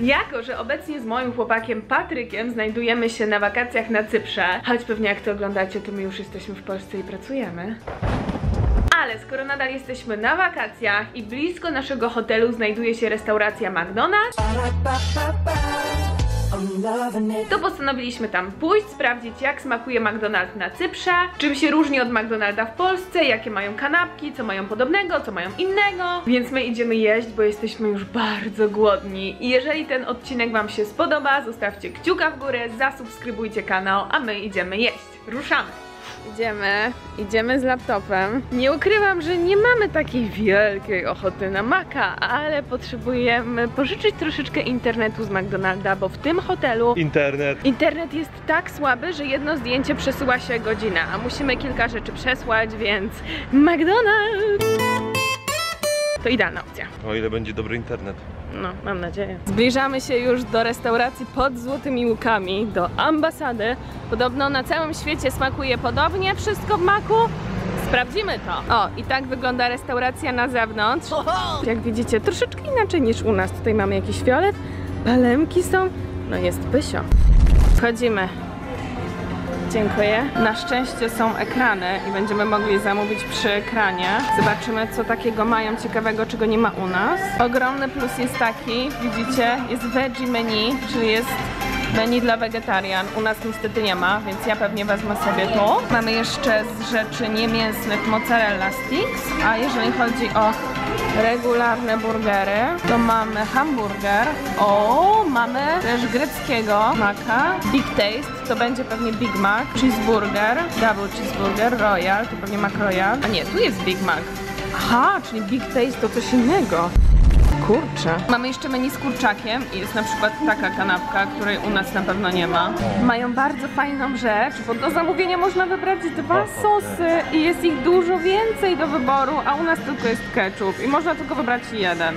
Jako, że obecnie z moim chłopakiem Patrykiem znajdujemy się na wakacjach na Cyprze, choć pewnie jak to oglądacie, to my już jesteśmy w Polsce i pracujemy. Ale skoro nadal jesteśmy na wakacjach i blisko naszego hotelu znajduje się restauracja McDonald's, to postanowiliśmy tam pójść, sprawdzić jak smakuje McDonald's na Cyprze, czym się różni od McDonalda w Polsce, jakie mają kanapki, co mają podobnego, co mają innego. Więc my idziemy jeść, bo jesteśmy już bardzo głodni. I jeżeli ten odcinek Wam się spodoba, zostawcie kciuka w górę, zasubskrybujcie kanał, a my idziemy jeść. Ruszamy! Idziemy, idziemy z laptopem. Nie ukrywam, że nie mamy takiej wielkiej ochoty na Maka, ale potrzebujemy pożyczyć troszeczkę internetu z McDonalda, bo w tym hotelu Internet. internet jest tak słaby, że jedno zdjęcie przesyła się godzinę, a musimy kilka rzeczy przesłać, więc McDonald's! To idealna opcja. O ile będzie dobry internet. No, mam nadzieję. Zbliżamy się już do restauracji pod Złotymi Łukami, do ambasady. Podobno na całym świecie smakuje podobnie wszystko w maku. Sprawdzimy to. O, i tak wygląda restauracja na zewnątrz. Jak widzicie, troszeczkę inaczej niż u nas. Tutaj mamy jakiś fiolet, palemki są, no jest pysio. Wchodzimy. Dziękuję. Na szczęście są ekrany i będziemy mogli zamówić przy ekranie. Zobaczymy, co takiego mają ciekawego, czego nie ma u nas. Ogromny plus jest taki, widzicie, jest veggie menu, czyli jest menu dla wegetarian. U nas niestety nie ma, więc ja pewnie wezmę sobie tu. Mamy jeszcze z rzeczy niemięsnych mozzarella sticks, a jeżeli chodzi o regularne burgery, to mamy hamburger. O, mamy też greckiego maka. Big Taste, to będzie pewnie Big Mac. Cheeseburger, double cheeseburger, Royal, to pewnie Mac Royal. A nie, tu jest Big Mac. Aha, czyli Big Taste to coś innego. Kurczę. Mamy jeszcze menu z kurczakiem i jest na przykład taka kanapka, której u nas na pewno nie ma. Mają bardzo fajną rzecz, bo do zamówienia można wybrać dwa sosy i jest ich dużo więcej do wyboru, a u nas tylko jest ketchup i można tylko wybrać jeden.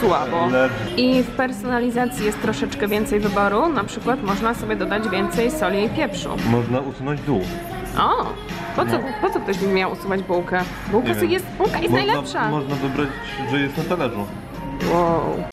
Słabo. I w personalizacji jest troszeczkę więcej wyboru, na przykład można sobie dodać więcej soli i pieprzu. Można usunąć dół. O! Po co, po co ktoś by miał usuwać bułkę? Bułka Nie wiem. jest, bułka jest najlepsza. Można, można wybrać, że jest na talerzu. Wow.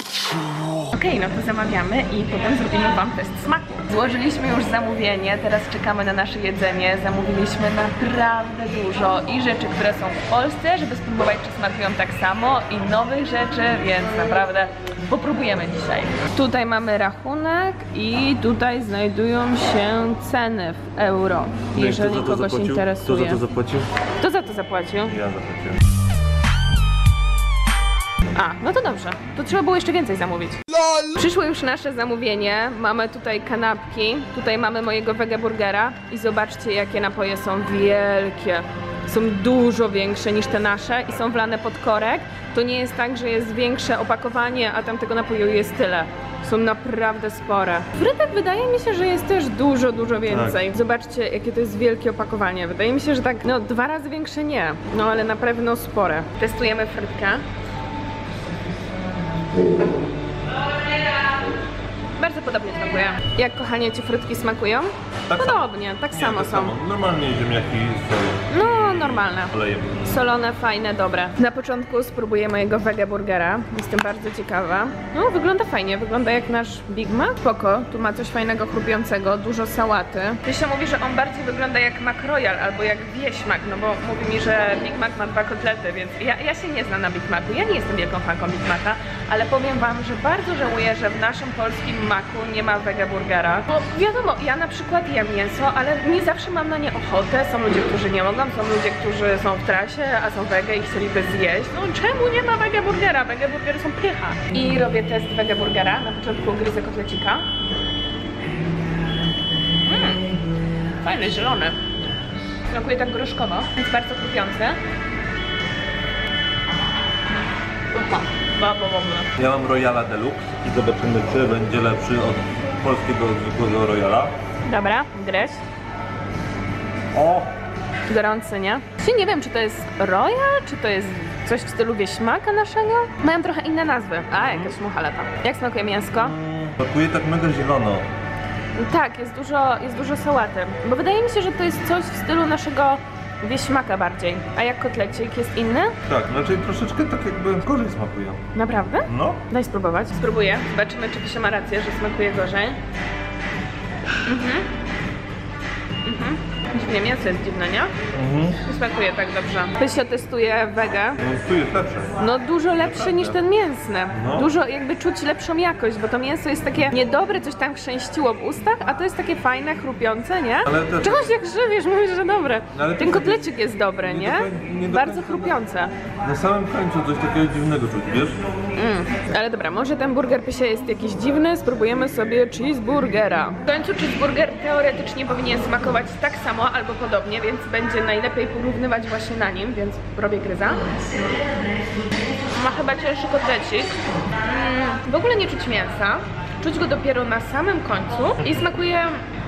Okej, no to zamawiamy i potem zrobimy Wam test smaku. Złożyliśmy już zamówienie, teraz czekamy na nasze jedzenie. Zamówiliśmy naprawdę dużo i rzeczy, które są w Polsce, żeby spróbować, czy smakują tak samo i nowych rzeczy, więc naprawdę popróbujemy dzisiaj. Tutaj mamy rachunek i tutaj znajdują się ceny w euro, No jeżeli kogoś interesuje. Kto za to zapłacił? Kto za to zapłacił? Ja zapłaciłem. A, no to dobrze. To trzeba było jeszcze więcej zamówić. Przyszło już nasze zamówienie. Mamy tutaj kanapki, tutaj mamy mojego wege burgera i zobaczcie jakie napoje są wielkie. Są dużo większe niż te nasze i są wlane pod korek. To nie jest tak, że jest większe opakowanie, a tamtego napoju jest tyle. Są naprawdę spore. Frytek wydaje mi się, że jest też dużo, dużo więcej. Zobaczcie, jakie to jest wielkie opakowanie. Wydaje mi się, że tak, no dwa razy większe nie, no ale na pewno spore. Testujemy frytkę. Bardzo podobnie smakuje. Jak kochanie ci frytki smakują? Tak. Podobnie, tak Nie, samo tak są. Normalnie ziemniaki z No, normalne. Solone, fajne, dobre. Na początku spróbuję mojego wege burgera. Jestem bardzo ciekawa. No, wygląda fajnie, wygląda jak nasz Big Mac. Poko, tu ma coś fajnego, chrupiącego, dużo sałaty. Myślę, mówi, że on bardziej wygląda jak Mac Royal albo jak wieśmak, no bo mówi mi, że Big Mac ma dwa kotlety, więc ja, ja się nie znam na Big Macu. Ja nie jestem wielką fanką Big Maca, ale powiem wam, że bardzo żałuję, że w naszym polskim Macu nie ma wege burgera. Bo wiadomo, ja na przykład jem mięso, ale nie zawsze mam na nie ochotę. Są ludzie, którzy nie mogą, są ludzie, którzy są w trasie, a są wege i chcieliby zjeść. No czemu nie ma wege burgera? Wege burgery są pycha. I robię test wege burgera. Na początku gryzę kotlecika. Mmm, fajny, zielony. Smakuje tak groszkowo, jest bardzo ba, ba, ba, ba. Ja mam Royala Deluxe i zobaczymy, czy będzie lepszy od polskiego zwykłego Royala. Dobra, gryź. O! Gorący, nie? Czy nie wiem, czy to jest Royal, czy to jest coś w stylu wieśmaka naszego? Mają trochę inne nazwy. A, jakaś muchaleta. Jak smakuje mięsko? Mm, Smakuje tak mega zielono. Tak, jest dużo, jest dużo sałaty. Bo wydaje mi się, że to jest coś w stylu naszego wieśmaka bardziej. A jak kotlecik jest inny? Tak, znaczy troszeczkę tak jakby gorzej smakuje. Naprawdę? No. Daj spróbować. Spróbuję. Zobaczymy, czy Pysia ma rację, że smakuje gorzej. Mhm. Dziwnie, mięso jest dziwne, nie? Mhm. Nie smakuje tak dobrze. Pysio testuje wege. No tu jest lepsze. No dużo lepszy niż ten mięsny. No. Dużo jakby czuć lepszą jakość, bo to mięso jest takie niedobre, coś tam chrzęściło w ustach, a to jest takie fajne, chrupiące, nie? Ale też- Czegoś jak żywisz, mówisz, że dobre. Ale to ten kotlecik jest dobry, nie nie? do nie do Bardzo końca- chrupiące. Na samym końcu coś takiego dziwnego czuć, wiesz? Mm. Ale dobra, może ten burger pysia jest jakiś dziwny, spróbujemy sobie cheeseburgera. W końcu cheeseburger teoretycznie powinien smakować tak samo albo podobnie, więc będzie najlepiej porównywać właśnie na nim, więc robię gryza. Ma chyba cięższy kotlecik. Mm, w ogóle nie czuć mięsa. Czuć go dopiero na samym końcu i smakuje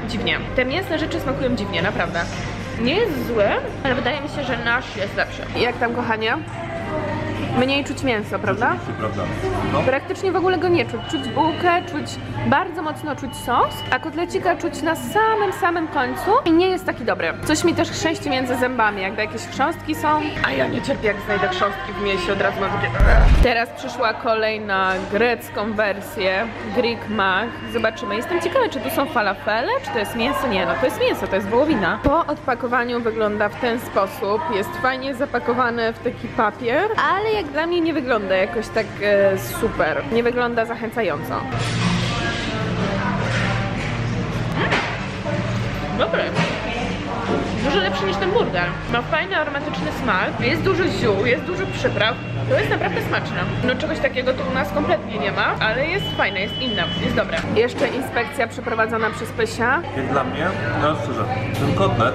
dziwnie. Te mięsne rzeczy smakują dziwnie, naprawdę. Nie jest zły, ale wydaje mi się, że nasz jest lepszy. Jak tam, kochanie? Mniej czuć mięso, prawda? Rzeczywiście, prawda? No. Praktycznie w ogóle go nie czuć. Czuć bułkę, czuć bardzo mocno czuć sos, a kotlecika czuć na samym, samym końcu i nie jest taki dobry. Coś mi też chrzęści między zębami, jakby jakieś chrząstki są. A ja nie cierpię, jak znajdę chrząstki w mięsie, od razu mam takie... Teraz przyszła kolej na grecką wersję, Greek Mac. Zobaczymy. Jestem ciekawa, czy tu są falafele, czy to jest mięso? Nie, no to jest mięso, to jest wołowina. Po odpakowaniu wygląda w ten sposób. Jest fajnie zapakowane w taki papier, ale jak dla mnie nie wygląda jakoś tak e, super. Nie wygląda zachęcająco. Dobry. Dużo lepszy niż ten burger. Ma fajny, aromatyczny smak, jest dużo ziół, jest dużo przypraw. To jest naprawdę smaczne. No czegoś takiego tu u nas kompletnie nie ma, ale jest fajne, jest inne, jest dobre. Jeszcze inspekcja przeprowadzona przez Pysia. Jak dla mnie, no szczerze, ten kotlet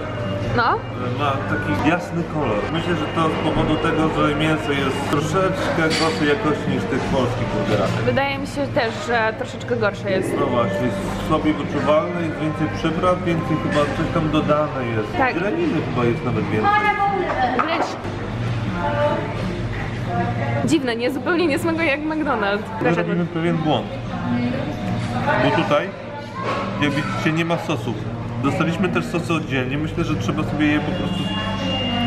No, ma taki jasny kolor. Myślę, że to z powodu tego, że mięso jest troszeczkę gorszej jakości niż tych polskich burgerach. wydaje mi się też, że troszeczkę gorsze jest. No właśnie, jest słabiej wyczuwalne, jest więcej przypraw, więcej chyba coś tam dodane jest. Tak. Zieleniny chyba jest nawet więcej. Wręcz dziwne, nie? Zupełnie nie smakuje jak McDonald's. My robimy pewien błąd. Bo tutaj, jak widzicie, nie ma sosów. Dostaliśmy też sosy oddzielnie. Myślę, że trzeba sobie je po prostu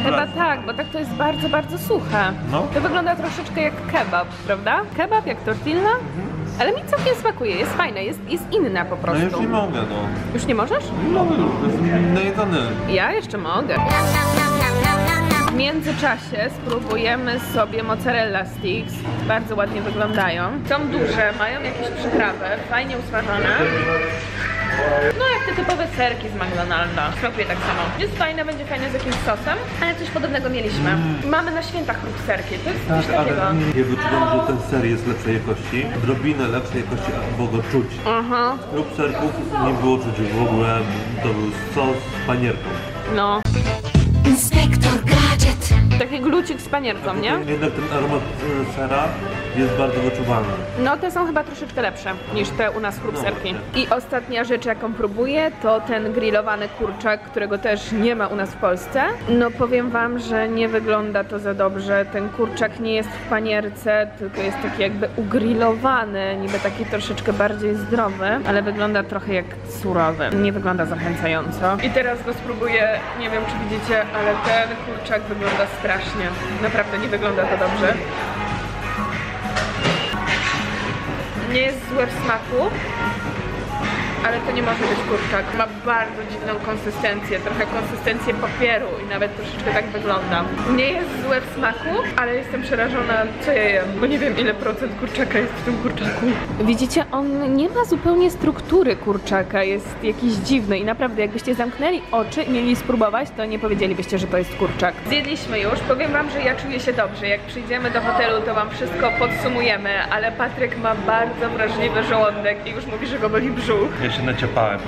Chyba brać. tak, bo tak to jest bardzo, bardzo suche. No. To wygląda troszeczkę jak kebab, prawda? Kebab jak tortilla, ale mi całkiem smakuje, jest fajne, jest, jest inna po No prostu. już nie mogę, no. Już nie możesz? Mogę już, to jest najedzony. Ja jeszcze mogę. W międzyczasie spróbujemy sobie mozzarella sticks. Bardzo ładnie wyglądają. Są duże, mają jakieś przyprawy, fajnie usmażone. No jak te typowe serki z McDonalda. Smakuje tak samo. Jest fajne, będzie fajne z jakimś sosem, ale coś podobnego mieliśmy. Mamy na świętach lub serki, to jest coś Tak, takiego. ale ja wyczuwam, że ten ser jest lepszej jakości. Odrobinę lepszej jakości, bo go czuć. Aha, Lub serków nie było czuć w ogóle. To był sos z panierką. no. Inspektor Gadget. Taki glucik z panierką, nie? Jednak ten aromat e, sera jest bardzo wyczuwalny. No te są chyba troszeczkę lepsze niż te u nas chrupserki. No I ostatnia rzecz jaką próbuję to ten grillowany kurczak, którego też nie ma u nas w Polsce. No powiem wam, że nie wygląda to za dobrze. Ten kurczak nie jest w panierce, tylko jest taki jakby ugrillowany, niby taki troszeczkę bardziej zdrowy, ale wygląda trochę jak surowy. Nie wygląda zachęcająco. I teraz go spróbuję, nie wiem czy widzicie, ale ten kurczak wygląda strasznie. Naprawdę nie wygląda to dobrze. nie jest złe w smaku, ale to nie może być kurczak. Ma bardzo dziwną konsystencję, trochę konsystencję papieru i nawet troszeczkę tak wygląda. Nie jest złe w smaku, ale jestem przerażona, co ja jem, bo nie wiem ile procent kurczaka jest w tym kurczaku. Widzicie, on nie ma zupełnie struktury kurczaka, jest jakiś dziwny i naprawdę jakbyście zamknęli oczy i mieli spróbować, to nie powiedzielibyście, że to jest kurczak. Zjedliśmy już, powiem wam, że ja czuję się dobrze. Jak przyjdziemy do hotelu, to wam wszystko podsumujemy, ale Patryk ma bardzo wrażliwy żołądek i już mówi, że go boli brzuch. Ja się naciapałem.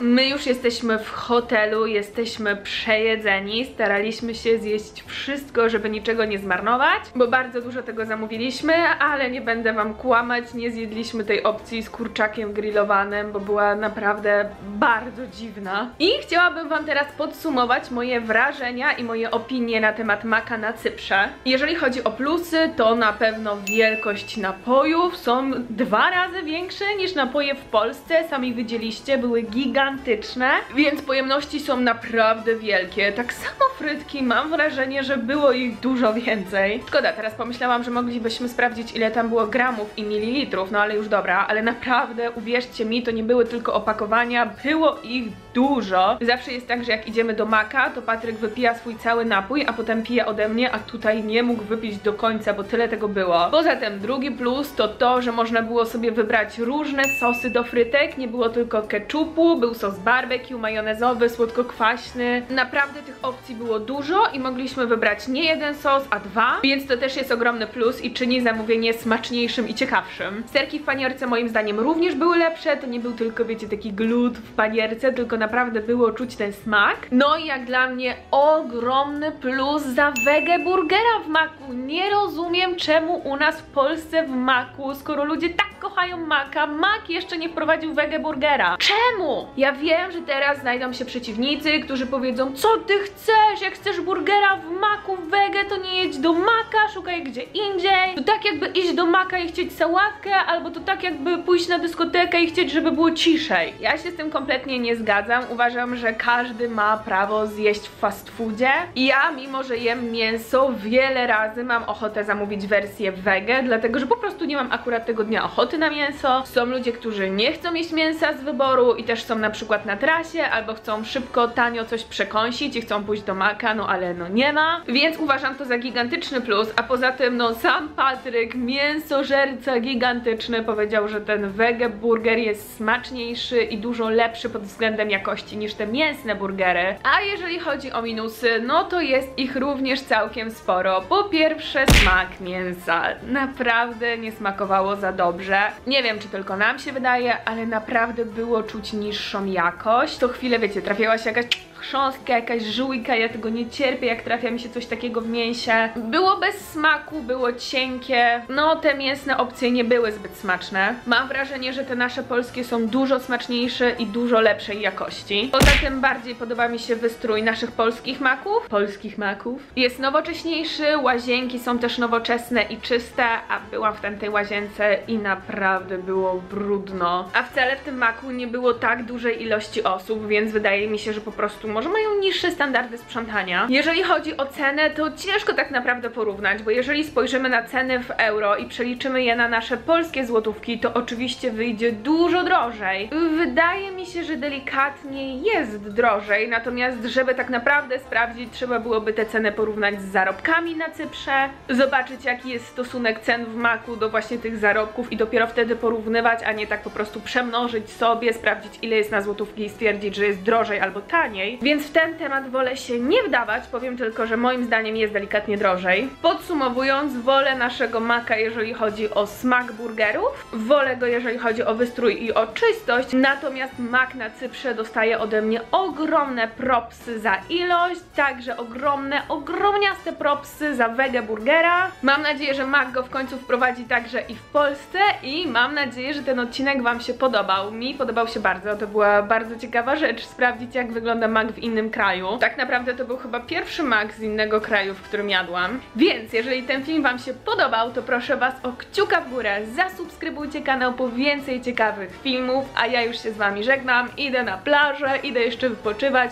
My już jesteśmy w hotelu, jesteśmy przejedzeni, staraliśmy się zjeść wszystko, żeby niczego nie zmarnować, bo bardzo dużo tego zamówiliśmy, ale nie będę wam kłamać, nie zjedliśmy tej opcji z kurczakiem grillowanym, bo była naprawdę bardzo dziwna. I chciałabym wam teraz podsumować moje wrażenia i moje opinie na temat maka na Cyprze. Jeżeli chodzi o plusy, to na pewno wielkość napojów są dwa razy większe niż napoje w Polsce, sami widzieliście, były gigantyczne, więc pojemności są naprawdę wielkie. Tak samo frytki, mam wrażenie, że było ich dużo więcej. Szkoda, teraz pomyślałam, że moglibyśmy sprawdzić ile tam było gramów i mililitrów, no ale już dobra, ale naprawdę, uwierzcie mi, to nie były tylko opakowania, było ich dużo. Zawsze jest tak, że jak idziemy do Maka, to Patryk wypija swój cały napój, a potem pije ode mnie, a tutaj nie mógł wypić do końca, bo tyle tego było. Poza tym drugi plus to to, że można było sobie wybrać różne sosy do frytek, nie było tylko ketchupu, był sos barbecue, majonezowy, słodko-kwaśny. Naprawdę tych opcji było dużo i mogliśmy wybrać nie jeden sos, a dwa, więc to też jest ogromny plus i czyni zamówienie smaczniejszym i ciekawszym. Serki w panierce moim zdaniem również były lepsze, to nie był tylko, wiecie, taki glut w panierce, tylko naprawdę było czuć ten smak. No i jak dla mnie ogromny plus za wege burgera w maku. Nie rozumiem czemu u nas w Polsce w maku, skoro ludzie tak kochają maka, mak jeszcze nie wprowadził wege burgera. Czemu? Ja wiem, że teraz znajdą się przeciwnicy, którzy powiedzą, co ty chcesz, jak chcesz burgera w maku wege, to nie jedź do maka, szukaj gdzie indziej. To tak jakby iść do maka i chcieć sałatkę, albo to tak jakby pójść na dyskotekę i chcieć, żeby było ciszej. Ja się z tym kompletnie nie zgadzam. Uważam, że każdy ma prawo zjeść w fast foodzie. I ja, mimo że jem mięso, wiele razy mam ochotę zamówić wersję wege, dlatego że po prostu nie mam akurat tego dnia ochoty na mięso. Są ludzie, którzy nie chcą jeść mięsa z wyboru i też są na przykład na trasie, albo chcą szybko, tanio coś przekąsić i chcą pójść do maka, no ale no nie ma. Więc uważam to za gigantyczny plus, a poza tym no sam Patryk, mięsożerca gigantyczny, powiedział, że ten wege burger jest smaczniejszy i dużo lepszy pod względem jakości niż te mięsne burgery. A jeżeli chodzi o minusy, no to jest ich również całkiem sporo. Po pierwsze smak mięsa. Naprawdę nie smakowało za dobrze. Nie wiem, czy tylko nam się wydaje, ale naprawdę było czuć niższą jakość. Co chwilę, wiecie, trafiała się jakaś chrząstka, jakaś żółka, ja tego nie cierpię, jak trafia mi się coś takiego w mięsie. Było bez smaku, było cienkie, no te mięsne opcje nie były zbyt smaczne. Mam wrażenie, że te nasze polskie są dużo smaczniejsze i dużo lepszej jakości. Poza tym bardziej podoba mi się wystrój naszych polskich maków, polskich maków. Jest nowocześniejszy, łazienki są też nowoczesne i czyste, a byłam w tamtej łazience i naprawdę było brudno. A wcale w tym maku nie było tak dużej ilości osób, więc wydaje mi się, że po prostu może mają niższe standardy sprzątania. Jeżeli chodzi o cenę, to ciężko tak naprawdę porównać, bo jeżeli spojrzymy na ceny w euro i przeliczymy je na nasze polskie złotówki, to oczywiście wyjdzie dużo drożej. Wydaje mi się, że delikatnie jest drożej, natomiast żeby tak naprawdę sprawdzić, trzeba byłoby te ceny porównać z zarobkami na Cyprze, zobaczyć jaki jest stosunek cen w maku do właśnie tych zarobków i dopiero wtedy porównywać, a nie tak po prostu przemnożyć sobie, sprawdzić ile jest na złotówki i stwierdzić, że jest drożej albo taniej. Więc w ten temat wolę się nie wdawać, powiem tylko, że moim zdaniem jest delikatnie drożej. Podsumowując, wolę naszego maka, jeżeli chodzi o smak burgerów, wolę go, jeżeli chodzi o wystrój i o czystość, natomiast mak na Cyprze dostaje ode mnie ogromne propsy za ilość, także ogromne, ogromniaste propsy za wege burgera. Mam nadzieję, że mak go w końcu wprowadzi także i w Polsce i mam nadzieję, że ten odcinek Wam się podobał. Mi podobał się bardzo, to była bardzo ciekawa rzecz, sprawdzić jak wygląda mak w innym kraju. Tak naprawdę to był chyba pierwszy mak z innego kraju, w którym jadłam. Więc jeżeli ten film Wam się podobał, to proszę Was o kciuka w górę, zasubskrybujcie kanał po więcej ciekawych filmów, a ja już się z Wami żegnam, idę na plażę, idę jeszcze wypoczywać.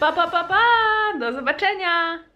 Pa, pa, pa, pa! Do zobaczenia!